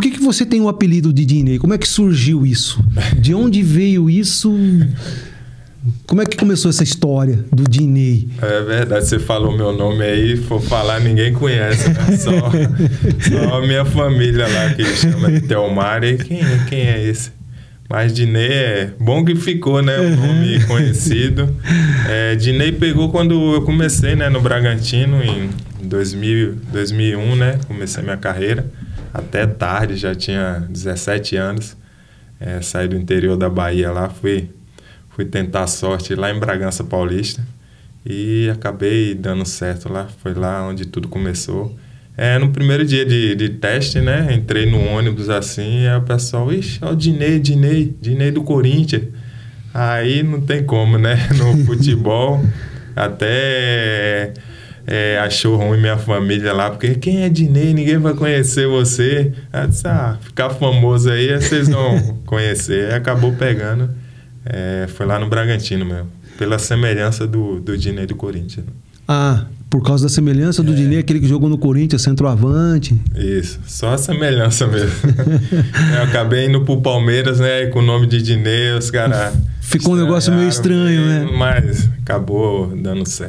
Por que, que você tem o apelido de Dinei? Como é que surgiu isso? De onde veio isso? Como é que começou essa história do Dinei? É verdade, você falou meu nome aí, for falar, ninguém conhece, né? Só, só a minha família lá que chama de Telmar. E quem, quem é esse? Mas Dinei é bom que ficou, né? O nome conhecido. É, Dinei pegou quando eu comecei, né? No Bragantino, em 2000, 2001, né? Comecei minha carreira. Até tarde, já tinha 17 anos. É, saí do interior da Bahia lá, fui fui tentar a sorte lá em Bragança Paulista e acabei dando certo lá. Foi lá onde tudo começou. É, no primeiro dia de, de teste, né? Entrei no ônibus assim, e o pessoal, ixi, ó, o Dinei, Dinei, Dinei do Corinthians. Aí não tem como, né? No futebol, até é, achou ruim minha família lá, porque quem é Dinei? Ninguém vai conhecer você. Aí disse, ah, ficar famoso aí, vocês vão conhecer. Aí acabou pegando. É, foi lá no Bragantino mesmo. Pela semelhança do, do Dinei do Corinthians. Ah, por causa da semelhança do é. Dinei, aquele que jogou no Corinthians, centroavante. Isso, só a semelhança mesmo. eu acabei indo pro Palmeiras, né? Com o nome de Dinei, os caras. Ficou um negócio meio estranho, né? Mas acabou dando certo.